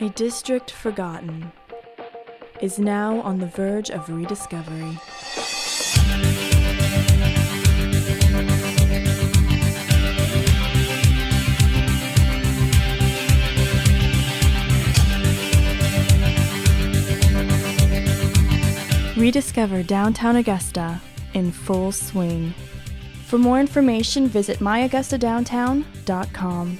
A district forgotten is now on the verge of rediscovery. Rediscover downtown Augusta in full swing. For more information, visit myaugustadowntown.com.